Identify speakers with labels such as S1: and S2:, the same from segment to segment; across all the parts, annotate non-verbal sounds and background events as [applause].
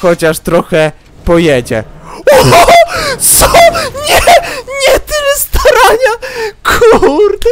S1: chociaż trochę pojedzie. O, [laughs] co? Nie! Nie tyle starania! Kurde!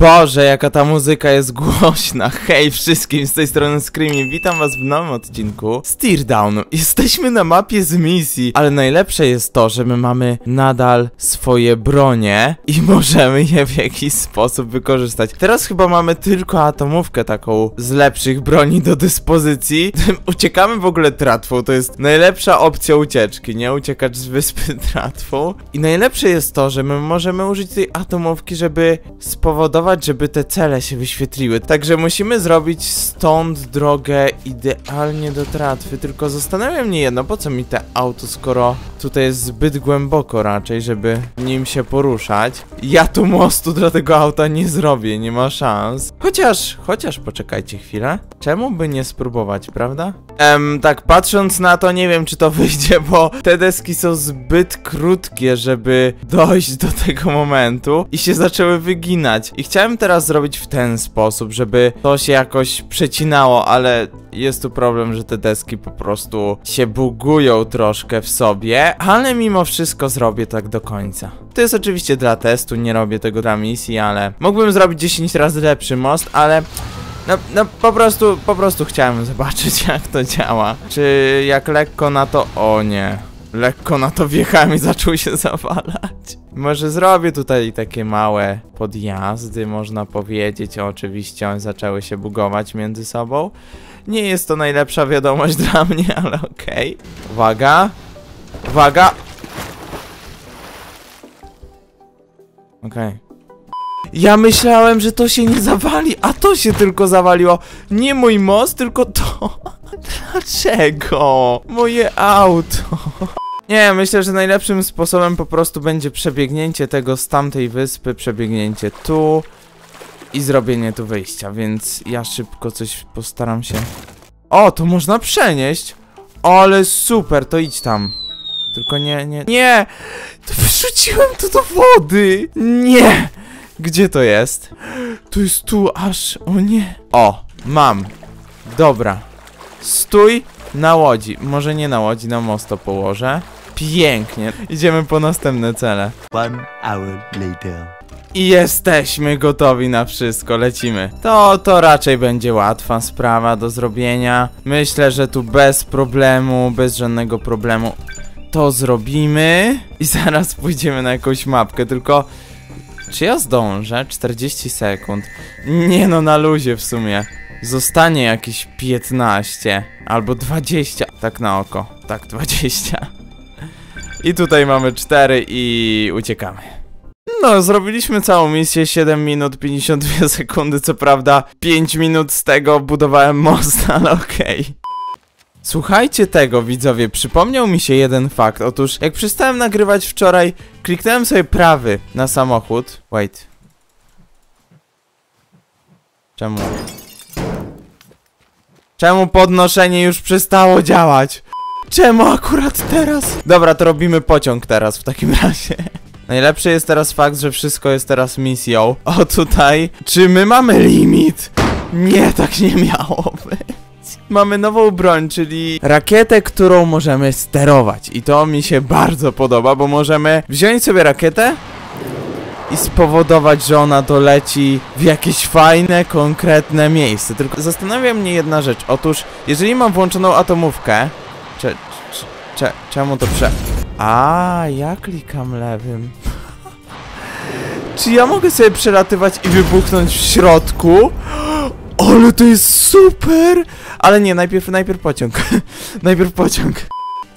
S1: Boże, jaka ta muzyka jest głośna. [laughs] Hej wszystkim, z tej strony Screamy. Witam was w nowym odcinku Steerdown. Jesteśmy na mapie z misji, ale najlepsze jest to, że my mamy nadal swoje bronie i [laughs] możemy je w jakiś sposób wykorzystać. Teraz chyba mamy tylko atomówkę taką z lepszych broni do dyspozycji. [laughs] Uciekamy w ogóle tratwą, to jest najlepsza opcja ucieczki, nie? Uciekać z wyspy tratwą. I najlepsze jest to, że my możemy użyć tej atomówki, żeby spowodować, żeby te cele się wyświetliły. Także musimy zrobić stąd drogę idealnie do tratwy. Tylko zastanawia mnie jedno, po co mi te auto, skoro tutaj jest zbyt głęboko raczej, żeby nim się poruszać. Ja tu mostu dla tego auta nie zrobię, nie ma szans. Chociaż, chociaż poczekajcie chwilę. Czemu by nie spróbować, prawda? Em, tak patrząc na to, nie wiem czy to wyjdzie, bo te deski są zbyt krótkie, żeby dojść do tego momentu i się zaczęły wyginać. I chciałem teraz zrobić w ten sposób, żeby to się jakoś przecinało, ale jest tu problem, że te deski po prostu się bugują troszkę w sobie, ale mimo wszystko zrobię tak do końca. To jest oczywiście dla testu, nie robię tego dla misji, ale mógłbym zrobić 10 razy lepszy most, ale no, no po prostu, po prostu chciałem zobaczyć [laughs] jak to działa. Czy jak lekko na to... O nie. Lekko na to wjechałem i zaczął się [laughs] zawalać. Może zrobię tutaj takie małe podjazdy, można powiedzieć. Oczywiście one zaczęły się bugować między sobą. Nie jest to najlepsza wiadomość [laughs] dla mnie, ale okej. Uwaga. Uwaga. Okej. Ja myślałem, że to się nie zawali, a to się tylko zawaliło. Nie mój most, tylko to. Dlaczego? Moje auto. Nie, myślę, że najlepszym sposobem po prostu będzie przebiegnięcie tego z tamtej wyspy, przebiegnięcie tu i zrobienie tu wyjścia, więc ja szybko coś postaram się... O, to można przenieść! Ale super, to idź tam. Tylko nie, nie... Nie! To wyrzuciłem to do wody! Nie! Gdzie to jest? To jest tu aż... O nie! O, mam. Dobra. Stój na łodzi. Może nie na łodzi, na most to położę. Pięknie. Idziemy po następne cele.
S2: One hour later.
S1: I jesteśmy gotowi na wszystko, lecimy. To, to raczej będzie łatwa sprawa do zrobienia. Myślę, że tu bez problemu, bez żadnego problemu to zrobimy. I zaraz pójdziemy na jakąś mapkę, tylko... Czy ja zdążę? 40 sekund. Nie no, na luzie w sumie. Zostanie jakieś 15 albo 20. Tak na oko. Tak, 20. I tutaj mamy 4 i uciekamy. No, zrobiliśmy całą misję 7 minut 52 sekundy, co prawda 5 minut z tego budowałem most, [laughs] ale okej. Słuchajcie tego, widzowie, przypomniał mi się jeden fakt. Otóż, jak przestałem nagrywać wczoraj, kliknąłem sobie prawy na samochód. Wait. Czemu? Czemu podnoszenie już przestało działać? Czemu akurat teraz? Dobra, to robimy pociąg teraz w takim [laughs] razie. Najlepszy jest teraz fakt, że wszystko jest teraz misją. O tutaj, czy my mamy limit? Nie, tak nie miało być. Mamy nową broń, czyli rakietę, którą możemy sterować. I to mi się bardzo podoba, bo możemy wziąć sobie rakietę i spowodować, że ona doleci w jakieś fajne, konkretne miejsce. Tylko zastanawia mnie jedna rzecz. Otóż, jeżeli mam włączoną atomówkę, cze, cze, cze, czemu to prze... A, ja klikam lewym. [laughs] Czy ja mogę sobie przelatywać i wybuchnąć w środku? Ale to jest super! Ale nie, najpierw, najpierw pociąg. [laughs] najpierw pociąg.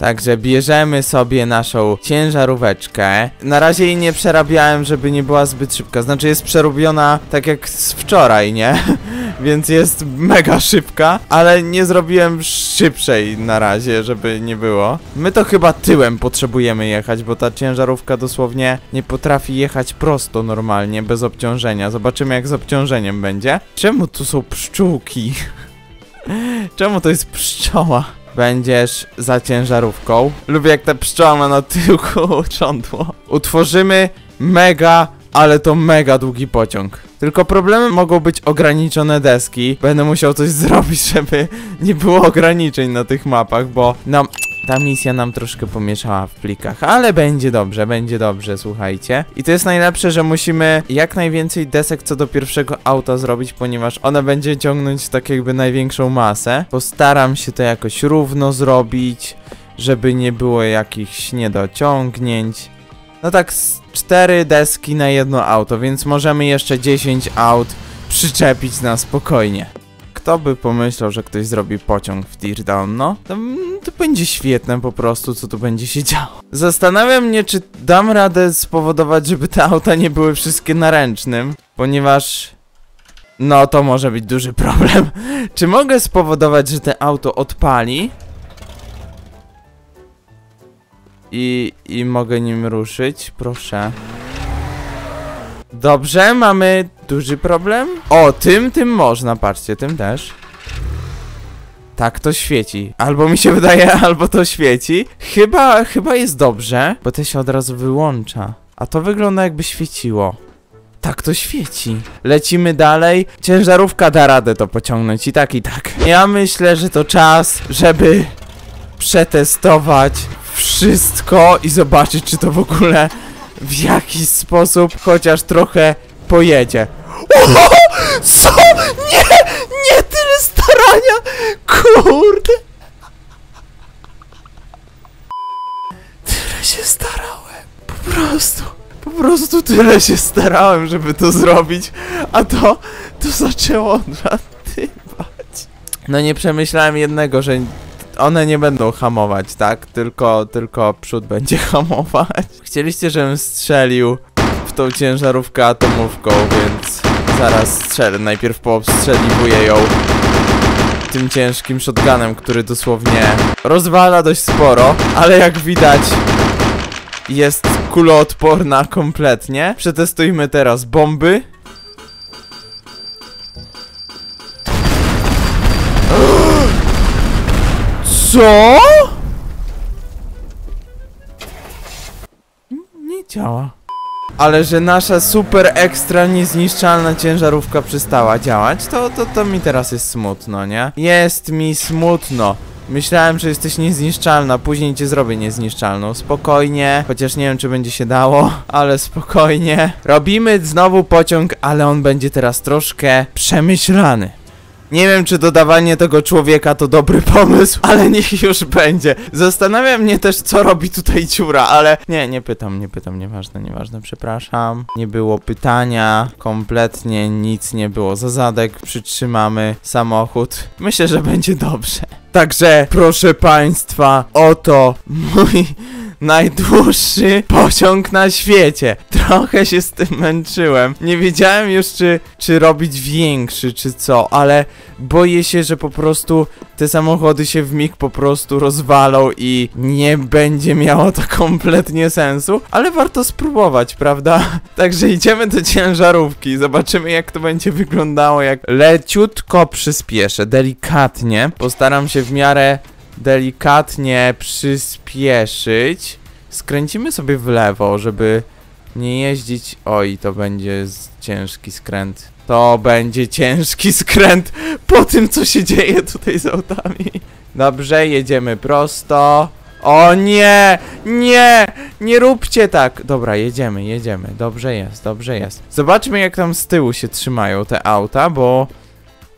S1: Także bierzemy sobie naszą ciężaróweczkę. Na razie jej nie przerabiałem, żeby nie była zbyt szybka. Znaczy jest przerobiona tak jak z wczoraj, nie? [laughs] Więc jest mega szybka, ale nie zrobiłem szybszej na razie, żeby nie było. My to chyba tyłem potrzebujemy jechać, bo ta ciężarówka dosłownie nie potrafi jechać prosto normalnie, bez obciążenia. Zobaczymy jak z obciążeniem będzie. Czemu tu są pszczółki? [laughs] Czemu to jest pszczoła? Będziesz za ciężarówką. Lubię jak ta pszczoła na tyłku [laughs] cządło. Utworzymy mega ale to mega długi pociąg. Tylko problemem mogą być ograniczone deski. Będę musiał coś [laughs] zrobić, żeby nie było ograniczeń na tych mapach, bo no, ta misja nam troszkę pomieszała w plikach, ale będzie dobrze, będzie dobrze, słuchajcie. I to jest najlepsze, że musimy jak najwięcej desek co do pierwszego auta zrobić, ponieważ ona będzie ciągnąć tak jakby największą masę. Postaram się to jakoś równo zrobić, żeby nie było jakichś niedociągnięć. No tak z cztery deski na jedno auto, więc możemy jeszcze 10 aut przyczepić na spokojnie. Kto by pomyślał, że ktoś zrobi pociąg w Teardown, no? To, to będzie świetne po prostu, co tu będzie się działo. Zastanawiam mnie, czy dam radę spowodować, żeby te auta nie były wszystkie na ręcznym, ponieważ... No, to może być duży problem. [laughs] Czy mogę spowodować, że te auto odpali? I, I mogę nim ruszyć? Proszę. Dobrze, mamy duży problem. O, tym, tym można, patrzcie, tym też. Tak, to świeci. Albo mi się [laughs] wydaje, albo to świeci. Chyba, chyba jest dobrze, bo to się od razu wyłącza. A to wygląda jakby świeciło. Tak, to świeci. Lecimy dalej. Ciężarówka da radę to pociągnąć i tak, i tak. Ja myślę, że to czas, żeby przetestować wszystko i zobaczyć, czy to w ogóle w jakiś sposób chociaż trochę pojedzie. O, co? Nie! Tyle starania! Kurde! Tyle się starałem. Po prostu. Po prostu tyle się starałem, żeby to zrobić, a to, to zaczęło odlatywać. No nie przemyślałem jednego, że one nie będą hamować, tak? Tylko, tylko przód będzie [laughs] hamować. Chcieliście, żebym strzelił w tą ciężarówkę atomówką, więc zaraz strzelę. Najpierw poobstrzeliwuję ją tym ciężkim shotgunem, który dosłownie rozwala dość sporo, ale jak widać jest kuloodporna kompletnie. Przetestujmy teraz bomby. Co? Nie działa. Ale że nasza super ekstra niezniszczalna ciężarówka przestała działać, to, to, to mi teraz jest smutno, nie? Jest mi smutno. Myślałem, że jesteś niezniszczalna, później cię zrobię niezniszczalną. Spokojnie, chociaż nie wiem, czy będzie się dało, [laughs] ale spokojnie. Robimy znowu pociąg, ale on będzie teraz troszkę przemyślany. Nie wiem, czy dodawanie tego człowieka to dobry pomysł, [laughs] ale niech już będzie. Zastanawia mnie też, co robi tutaj dziura, ale nie, nie pytam, nie pytam, nieważne, nieważne, przepraszam. Nie było pytania, kompletnie nic nie było. Za zadek przytrzymamy samochód. Myślę, że będzie dobrze. Także, proszę państwa, oto mój najdłuższy pociąg na świecie. Trochę się z tym męczyłem. Nie wiedziałem już, czy, czy robić większy, czy co, ale boję się, że po prostu te samochody się w mig po prostu rozwalą i nie będzie miało to kompletnie sensu, ale warto spróbować, prawda? [laughs] Także idziemy do ciężarówki, zobaczymy jak to będzie wyglądało, jak leciutko przyspieszę, delikatnie. Postaram się w miarę delikatnie przyspieszyć. Skręcimy sobie w lewo, żeby nie jeździć... Oj, to będzie ciężki skręt. To będzie ciężki [laughs] skręt po tym, co się dzieje tutaj z autami. Dobrze, jedziemy prosto. O nie! Nie! Nie róbcie tak! Dobra, jedziemy, jedziemy. Dobrze jest, dobrze jest. Zobaczmy, jak tam z tyłu się trzymają te auta, bo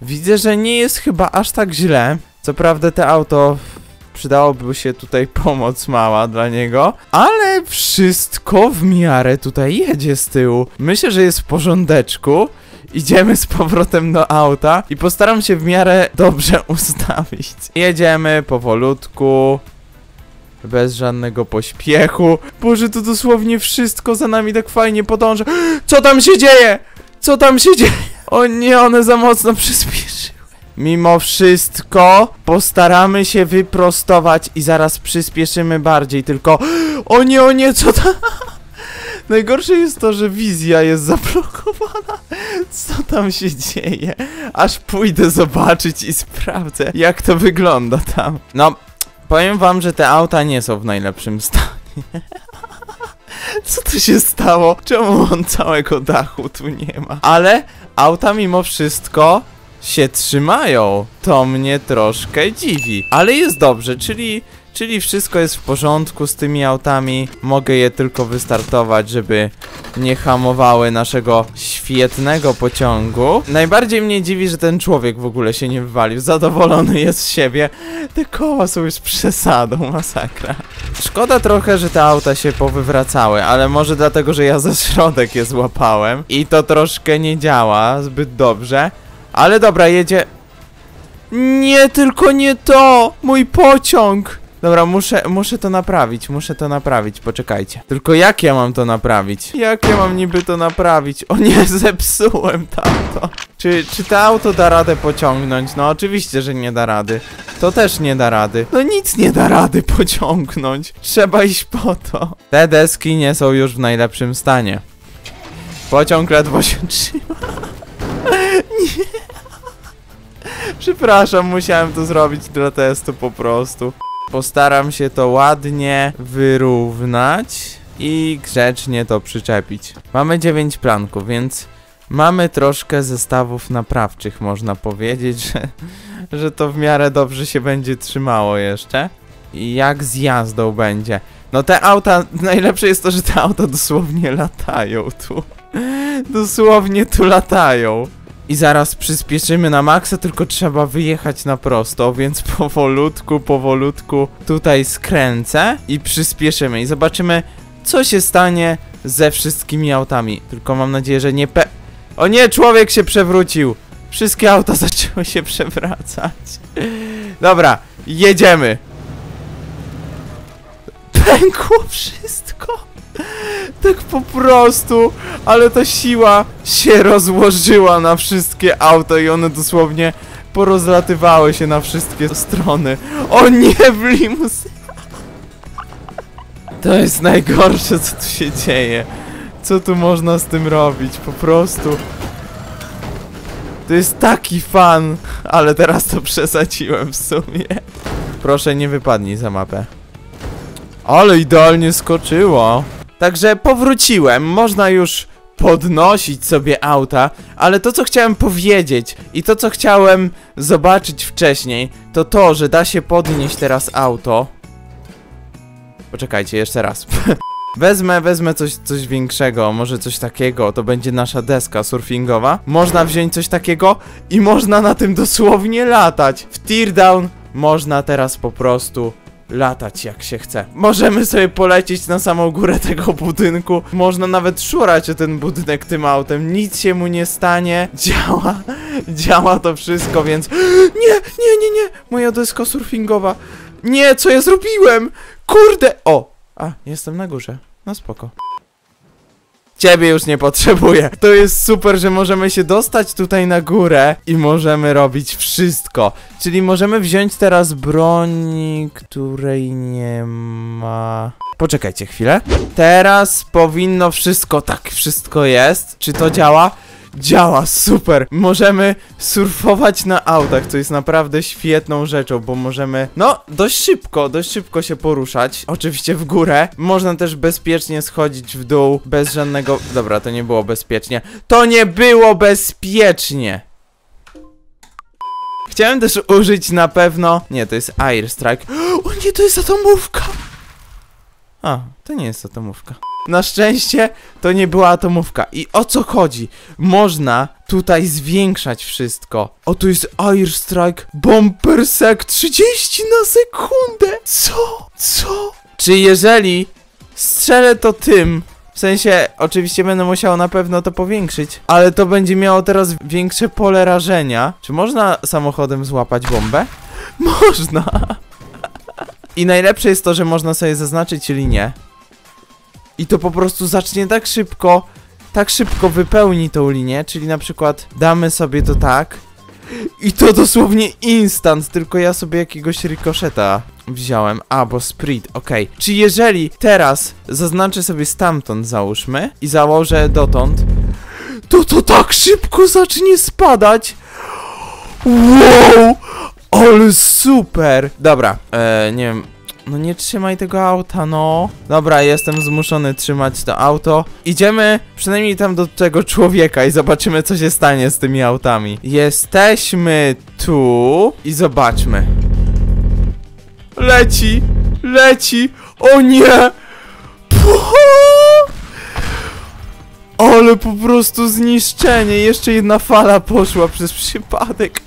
S1: widzę, że nie jest chyba aż tak źle. Co prawda, te auto przydałoby się tutaj [laughs] pomoc mała dla niego, ale wszystko w miarę tutaj jedzie z tyłu. Myślę, że jest w porządeczku. Idziemy z powrotem do auta i postaram się w miarę dobrze [laughs] ustawić. Jedziemy powolutku. Bez żadnego pośpiechu. Boże, to dosłownie wszystko za nami tak fajnie podąża. [gasps] Co tam się dzieje? Co tam się dzieje? O nie, one za mocno przyspieszyły. Mimo wszystko postaramy się wyprostować i zaraz przyspieszymy bardziej, tylko... [gasps] O nie, o nie, co tam... [laughs] Najgorsze jest to, że wizja jest zablokowana. [laughs] Co tam się dzieje? Aż pójdę zobaczyć i sprawdzę, jak to wygląda tam. No, powiem wam, że te auta nie są w najlepszym stanie. [laughs] Co tu się stało? Czemu on całego dachu tu nie ma? Ale auta mimo wszystko się trzymają. To mnie troszkę dziwi. Ale jest dobrze, czyli, czyli wszystko jest w porządku z tymi autami. Mogę je tylko wystartować, żeby nie hamowały naszego świetnego pociągu. Najbardziej mnie dziwi, że ten człowiek w ogóle się nie wywalił. Zadowolony jest z siebie. Te koła są już przesadą, masakra. Szkoda trochę, że te auta się powywracały, ale może dlatego, że ja za środek je złapałem i to troszkę nie działa zbyt dobrze. Ale dobra, jedzie... Nie, tylko nie to! Mój pociąg! Dobra, muszę, muszę to naprawić, muszę to naprawić, poczekajcie. Tylko jak ja mam to naprawić? Jak ja mam niby to naprawić? O nie, [laughs] zepsułem tamto. Czy, czy to auto da radę pociągnąć? No oczywiście, że nie da rady. To też nie da rady. No nic nie da rady pociągnąć. Trzeba iść po to. Te deski nie są już w najlepszym stanie. Pociąg ledwo się trzyma. Nie. Przepraszam, musiałem to zrobić dla testu po prostu. Postaram się to ładnie wyrównać i grzecznie to przyczepić. Mamy 9 planków, więc mamy troszkę zestawów naprawczych, można powiedzieć, że, że to w miarę dobrze się będzie trzymało jeszcze. I jak z jazdą będzie. No te auta, najlepsze jest to, że te auta dosłownie latają tu. Dosłownie tu latają. I zaraz przyspieszymy na maksa, tylko trzeba wyjechać na prosto, więc [laughs] powolutku, powolutku tutaj skręcę i przyspieszymy i zobaczymy, co się stanie ze wszystkimi autami. Tylko mam nadzieję, że nie pe... O nie, człowiek się przewrócił! Wszystkie auta [laughs] zaczęły się przewracać. [laughs] Dobra, jedziemy! Pękło wszystko! [laughs] Tak po prostu, ale ta siła się rozłożyła na wszystkie auta i one dosłownie porozlatywały się na wszystkie strony. O nie, w limusy... [laughs] To jest najgorsze, co tu się dzieje. Co tu można z tym robić? Po prostu... To jest taki fan, ale teraz to przesadziłem w sumie. Proszę, nie wypadnij za mapę. Ale idealnie skoczyło. Także powróciłem, można już podnosić sobie auta, ale to co chciałem powiedzieć i to co chciałem zobaczyć wcześniej, to to, że da się podnieść teraz auto. Poczekajcie, jeszcze raz. [laughs] Wezmę, wezmę coś, coś większego, może coś takiego, to będzie nasza deska surfingowa. Można wziąć coś takiego i można na tym dosłownie latać. W teardown można teraz po prostu latać jak się chce. Możemy sobie polecieć na samą górę tego budynku. Można nawet szurać o ten budynek tym autem. Nic się mu nie stanie. Działa. Działa to wszystko, więc... Nie, nie, nie, nie. Moja deska surfingowa. Nie, co ja zrobiłem? Kurde. O. A, jestem na górze. No spoko. Ciebie już nie potrzebuję. To jest super, że możemy się dostać tutaj na górę i możemy robić wszystko. Czyli możemy wziąć teraz broń, której nie ma. Poczekajcie chwilę. Teraz powinno wszystko, tak, wszystko jest. Czy to działa? Działa, super! Możemy surfować na autach, co jest naprawdę świetną rzeczą, bo możemy, no, dość szybko, dość szybko się poruszać. Oczywiście w górę. Można też bezpiecznie schodzić w dół, bez żadnego... Dobra, to nie było bezpiecznie. To nie było bezpiecznie! Chciałem też użyć na pewno... Nie, to jest Air Strike. [gasps] O nie, to jest atomówka! A, to nie jest atomówka. Na szczęście to nie była atomówka. I o co chodzi? Można tutaj zwiększać wszystko. O, tu jest Air Strike Bomber Sec 30 na sekundę. Co? Co? Czy jeżeli strzelę to tym, w sensie, oczywiście będę musiał na pewno to powiększyć, ale to będzie miało teraz większe pole rażenia. Czy można samochodem złapać bombę? [laughs] Można. I najlepsze jest to, że można sobie zaznaczyć linię. I to po prostu zacznie tak szybko, tak szybko wypełni tą linię, czyli na przykład damy sobie to tak. I to dosłownie instant, tylko ja sobie jakiegoś rikoszeta wziąłem. A, bo sprint, okej. Czy jeżeli teraz zaznaczę sobie stamtąd, załóżmy, i założę dotąd, to to tak szybko zacznie spadać. Wow! Ale super! Dobra, e, nie wiem, No nie trzymaj tego auta, no. Dobra, jestem zmuszony trzymać to auto. Idziemy przynajmniej tam do tego człowieka i zobaczymy, co się stanie z tymi autami. Jesteśmy tu i zobaczmy. Leci! Leci! O nie! Puh! Ale po prostu zniszczenie. Jeszcze jedna fala poszła przez przypadek.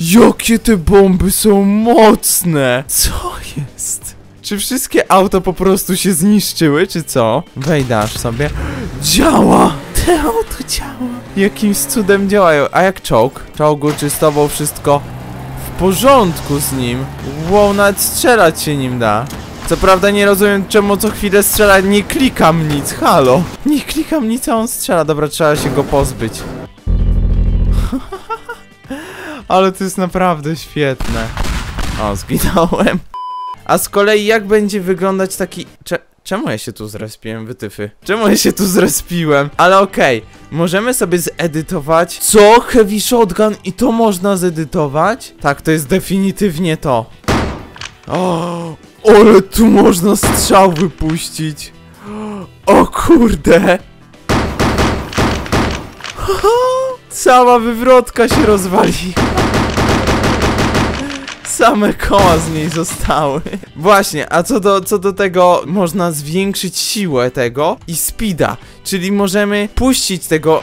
S1: Jakie te bomby są mocne! Co jest? Czy wszystkie auto po prostu się zniszczyły, czy co? Wejdasz sobie. Działa! Te auto działa! Jakimś cudem działają. A jak czołg? Czołgu czystował wszystko w porządku z nim. Wow, nawet strzelać się nim da. Co prawda nie rozumiem czemu co chwilę strzela, nie klikam nic, halo. Nie klikam nic, a on strzela. Dobra, trzeba się go pozbyć. [laughs] Ale to jest naprawdę świetne. O, zginąłem. A z kolei jak będzie wyglądać taki... Cze czemu ja się tu zrespiłem, wytyfy? Czemu ja się tu zrespiłem? Ale okej, możemy sobie zedytować... Co? Heavy Shotgun i to można zedytować? Tak, to jest definitywnie to. O, ale tu można strzał wypuścić. O kurde. Cała wywrotka się rozwali. Same koła z niej zostały. Właśnie, a co do, co do tego, można zwiększyć siłę tego i speeda, czyli możemy puścić tego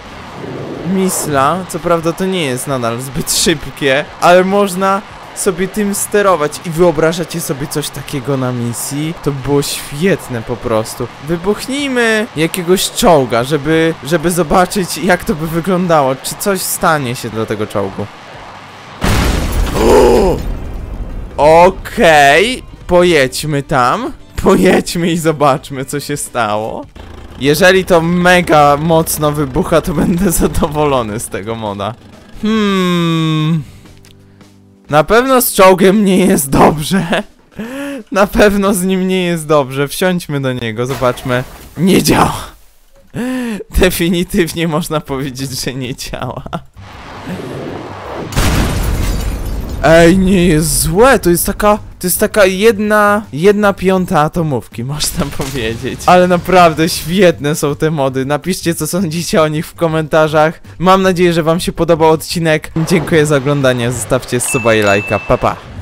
S1: misla, co prawda to nie jest nadal zbyt szybkie, ale można sobie tym sterować i wyobrażacie sobie coś takiego na misji, to by było świetne po prostu. Wybuchnijmy jakiegoś czołga, żeby, żeby zobaczyć jak to by wyglądało, czy coś stanie się do tego czołgu. Okej, pojedźmy tam, [laughs] pojedźmy i zobaczmy co się stało. Jeżeli to mega mocno wybucha, to będę [laughs] zadowolony z tego moda. Hmm... Na pewno z czołgiem nie jest dobrze. [laughs] Na pewno z nim nie jest dobrze. Wsiądźmy do niego, zobaczmy. Nie działa. Definitywnie można powiedzieć, że nie działa. Ej, nie jest złe, to jest taka, to jest taka jedna, jedna piąta atomówki, [laughs] można powiedzieć. Ale naprawdę świetne są te mody, napiszcie co sądzicie o nich w komentarzach. Mam nadzieję, że wam się podobał odcinek. Dziękuję za oglądanie, zostawcie suba i lajka, pa pa.